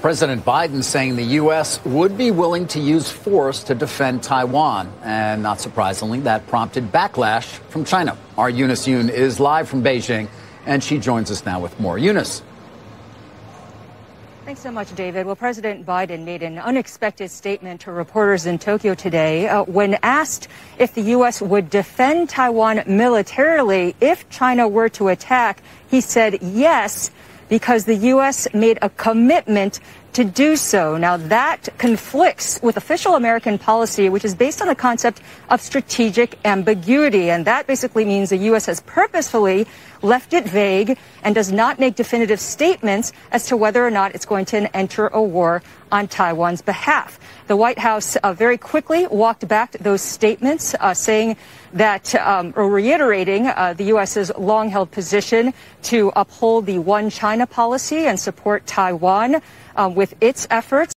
President Biden saying the U.S. would be willing to use force to defend Taiwan. And not surprisingly, that prompted backlash from China. Our Eunice Yoon is live from Beijing, and she joins us now with more. Eunice. Thanks so much, David. Well, President Biden made an unexpected statement to reporters in Tokyo today uh, when asked if the U.S. would defend Taiwan militarily if China were to attack. He said yes because the U.S. made a commitment to do so. Now, that conflicts with official American policy, which is based on the concept of strategic ambiguity. And that basically means the U.S. has purposefully left it vague and does not make definitive statements as to whether or not it's going to enter a war on Taiwan's behalf. The White House uh, very quickly walked back those statements, uh, saying that, um, or reiterating uh, the U.S.'s long held position to uphold the one China policy and support Taiwan uh, with its efforts.